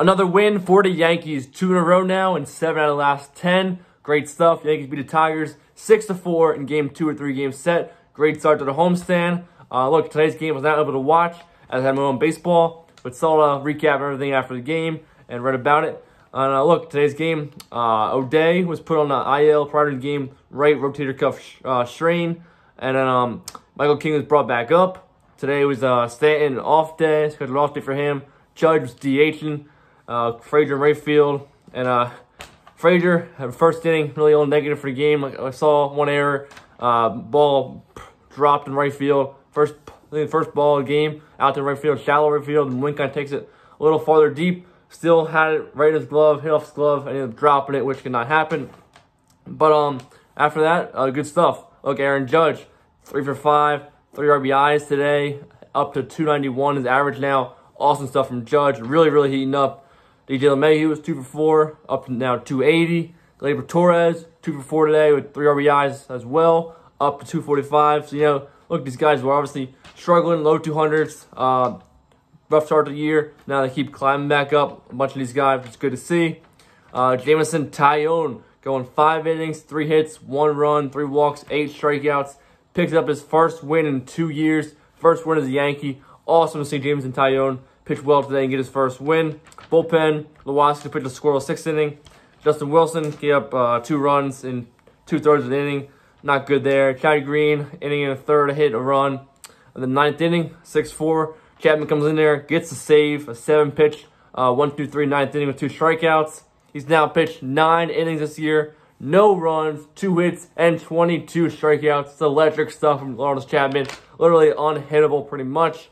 Another win for the Yankees. Two in a row now and seven out of the last 10. Great stuff. Yankees beat the Tigers 6 to 4 in game two or three game set. Great start to the homestand. Uh, look, today's game was not able to watch as I had my own baseball, but saw a recap of everything after the game and read about it. And uh, look, today's game, uh, O'Day was put on the IL prior to the game, right rotator cuff sh uh, strain. And then um, Michael King was brought back up. Today was uh, Stanton off day, scheduled off day for him. Judge was DHing. Uh, Frazier field. And uh, Frazier had first inning, really all negative for the game. Like I saw one error, uh, ball dropped in right field. First, first ball of the game out to right field, shallow right field, and Lincoln takes it a little farther deep. Still had it right in his glove, hit off his glove, and ended up dropping it, which could not happen. But um, after that, uh, good stuff. Look, Aaron Judge, three for five, three RBIs today, up to 291 is average now. Awesome stuff from Judge, really, really heating up. DJ LeMahieu was two for four, up to now 280. Gleyber Torres, two for four today with three RBIs as well, up to 245. So, you know, look, these guys were obviously struggling, low 200s. Uh, rough start of the year. Now they keep climbing back up. A bunch of these guys, it's good to see. Uh, Jameson Taillon going five innings, three hits, one run, three walks, eight strikeouts. Picks up his first win in two years. First win as a Yankee. Awesome to see Jameson Taillon pitch well today and get his first win. Bullpen, Loaisiga pitched a squirrel sixth inning. Justin Wilson gave up uh, two runs in two-thirds of the inning. Not good there. Chad Green, inning in a third, hit, a run. In the ninth inning, 6-4. Chapman comes in there, gets a save, a seven pitch, uh, one, two, three, ninth inning with two strikeouts. He's now pitched nine innings this year, no runs, two hits, and 22 strikeouts. It's electric stuff from Lawrence Chapman. Literally unhittable pretty much.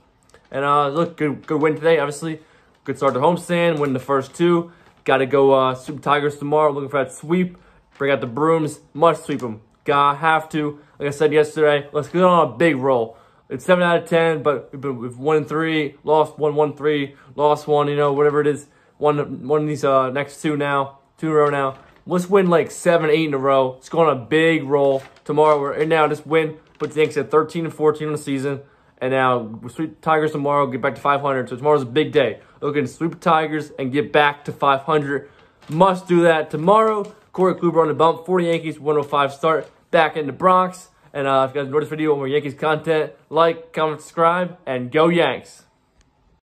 And uh, look, good, good win today, obviously. Good start to homestand, win the first two. Got to go uh, sweep Tigers tomorrow, looking for that sweep. Bring out the brooms, must sweep them. Gotta have to. Like I said yesterday, let's get on a big roll. It's 7 out of 10, but we've, been, we've won 3, lost 1, 1, 3, lost 1, you know, whatever it is. One, one of these uh, next two now, two in a row now. Let's win like 7, 8 in a row. Let's go on a big roll. Tomorrow, we're in now, this win puts the at 13 and 14 on the season. And now we sweep Tigers tomorrow, get back to 500. So tomorrow's a big day. Looking to sweep Tigers and get back to 500. Must do that tomorrow. Corey Kluber on the bump, 40 Yankees, 105 start, back in the Bronx. And uh, if you guys enjoyed this video or more Yankees content, like, comment, subscribe, and go Yanks!